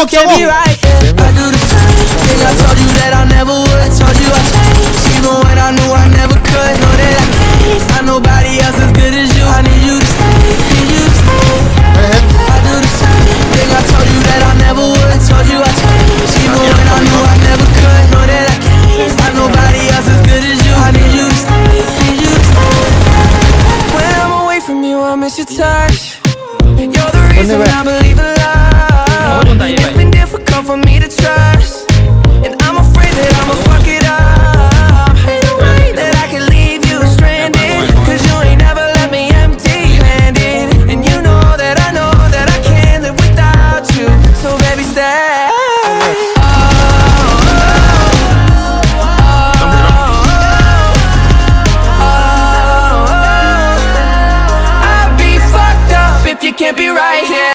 Up Mga if you tunog, get me tunog. right. I do the same thing I told you that I never would. I told you I changed, even when I knew I never could. Know that I can't find nobody else as good as you. I need you to stay, need you to stay. Go ahead. I do the same thing I told you that I never would. I told you I changed, even when I knew I never could. Know that I can't find nobody else as good as you. I need you to stay, need you to stay. When I'm away from you, I miss your touch. You're the reason I believe in love. it can't be right here.